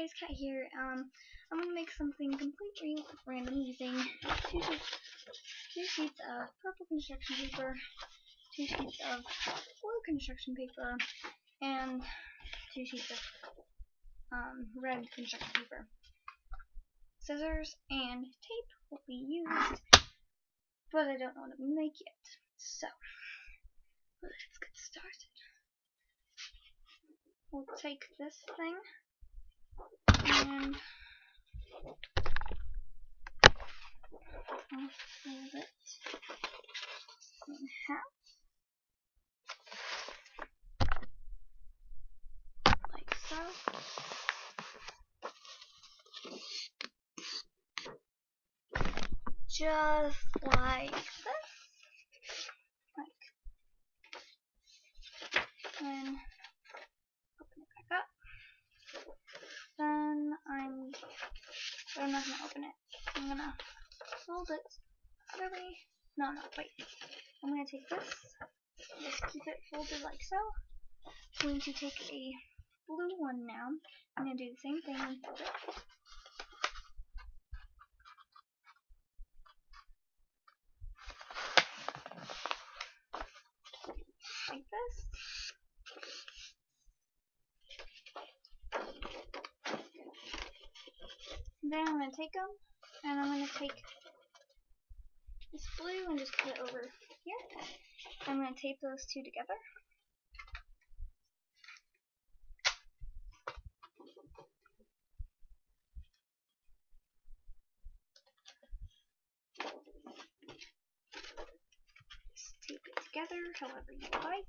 guys, Cat here. Um, I'm gonna make something completely random using two sheets, two sheets of purple construction paper, two sheets of blue construction paper, and two sheets of um, red construction paper. Scissors and tape will be used, but I don't know what to make yet. So, let's get started. We'll take this thing and I'll fold it in half. Like so. Just like. Then open it back up. Then I'm, but I'm not gonna open it. I'm gonna fold it other way. No, no, wait. I'm gonna take this, just keep it folded like so. I'm going to take a blue one now. I'm gonna do the same thing and fold it. Like this. Then I'm going to take them, and I'm going to take this blue and just put it over here. I'm going to tape those two together. Just tape it together however you like.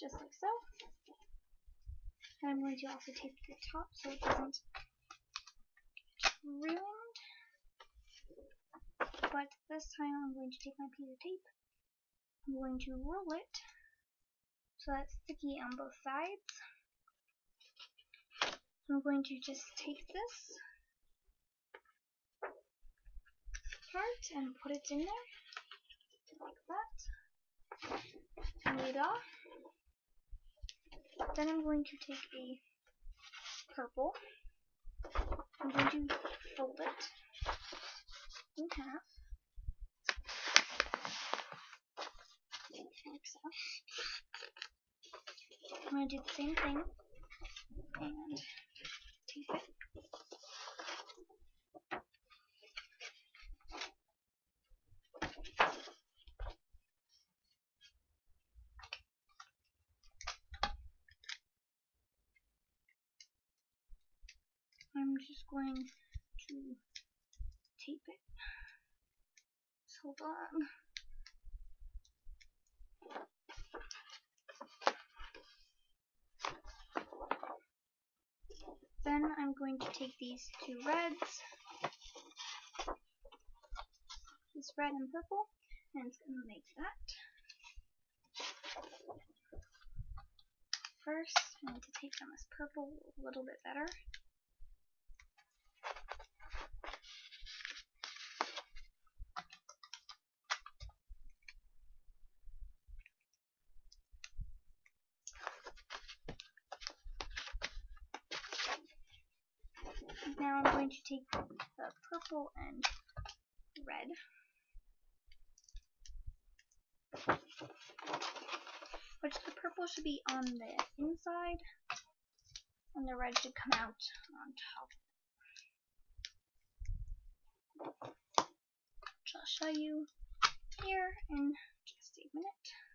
just like so. And I'm going to also tape the top so it doesn't get ruined. But this time I'm going to take my piece of tape, I'm going to roll it so that's sticky on both sides. I'm going to just take this part and put it in there, like that. Turn it off. Then I'm going to take a purple. I'm going to fold it in half. Like so. I'm going to do the same thing and tape it. I'm just going to tape it. Just hold on. Then I'm going to take these two reds, this red and purple, and it's going to make that. First, I need to take on this purple a little bit better. Now I'm going to take the purple and red. Which the purple should be on the inside, and the red should come out on top. Which I'll show you here in just a minute.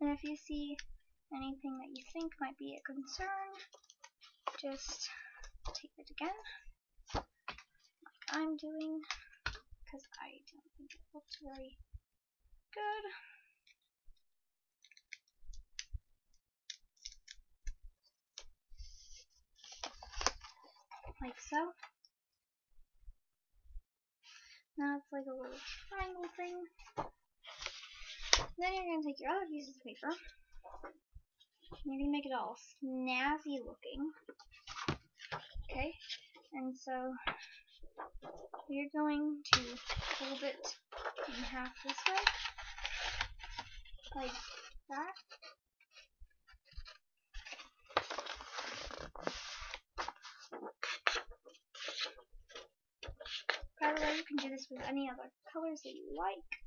And if you see anything that you think might be a concern, just take it again, like I'm doing, because I don't think it looks very good. Like so. Now it's like a little triangle thing. Then you're going to take your other pieces of paper. And you're going to make it all snazzy looking. Okay? And so you're going to fold it in half this way. Like that. By the way, you can do this with any other colors that you like.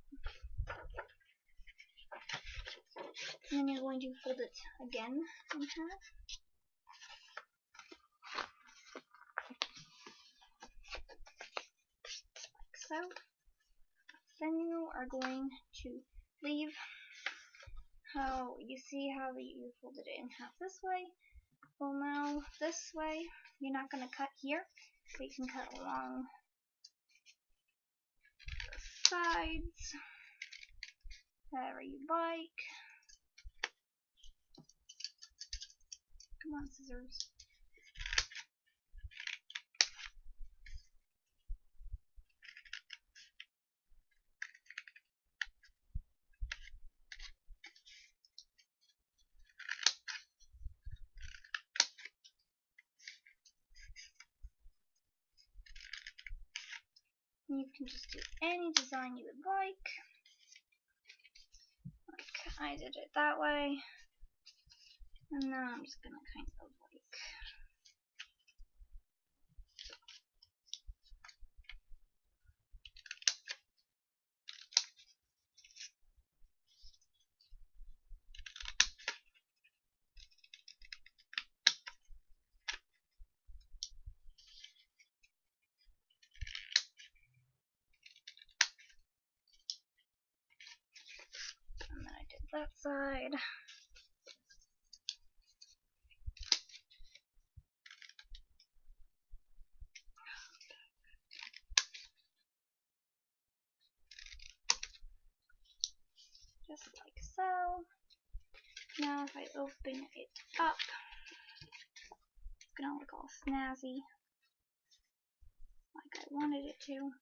And then you're going to fold it again in half. Like so. Then you are going to leave how you see how you folded it in half this way. Well now this way you're not going to cut here, but you can cut along the sides, whatever you like. Come on, scissors. You can just do any design you would like. Like I did it that way. And now I'm just gonna kind of like and then I did that side. Just like so. Now if I open it up, it's gonna look all snazzy, like I wanted it to.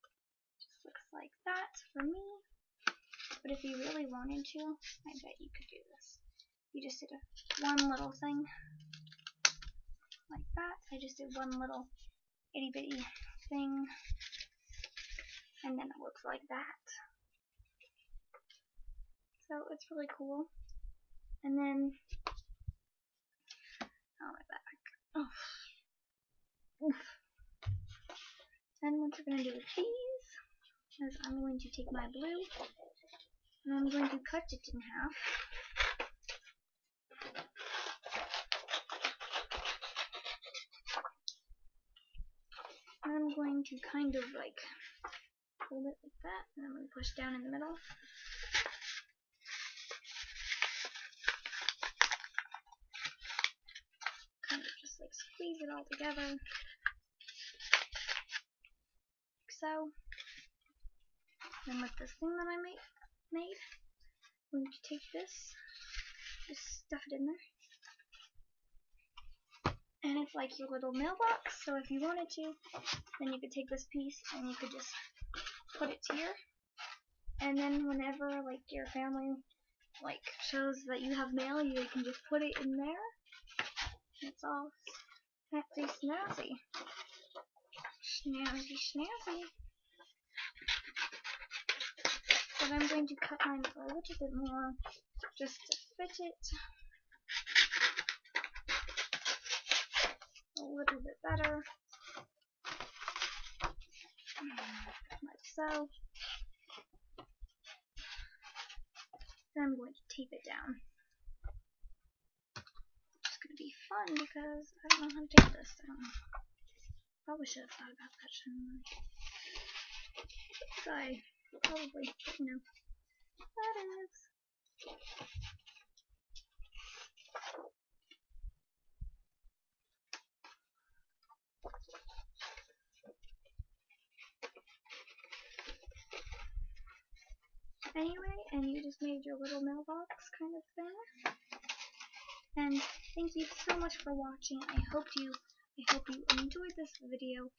Just looks like that for me. But if you really wanted to, I bet you could do this. You just did a one little thing like that. I just did one little itty bitty thing, and then it looks like that. So it's really cool. And then, oh my back. Oh. Oof. Then what you're going to do with these is I'm going to take my blue and I'm going to cut it in half. And I'm going to kind of like hold it like that and I'm going to push down in the middle. It all together. So. Then with this thing that I made, made, I'm going to take this, just stuff it in there. And it's like your little mailbox, so if you wanted to, then you could take this piece and you could just put it here. And then whenever like your family like shows that you have mail, you can just put it in there. That's all fancy snazzy. Snazzy snazzy. But I'm going to cut mine a little bit more just to fit it a little bit better. Like so. Then I'm going to tape it down be fun because I don't know how to take this. Know. Probably should have thought about that, shouldn't I? Probably, you know, that is. Anyway, and you just made your little mailbox kind of thing. And thank you so much for watching. I hope you I hope you enjoyed this video.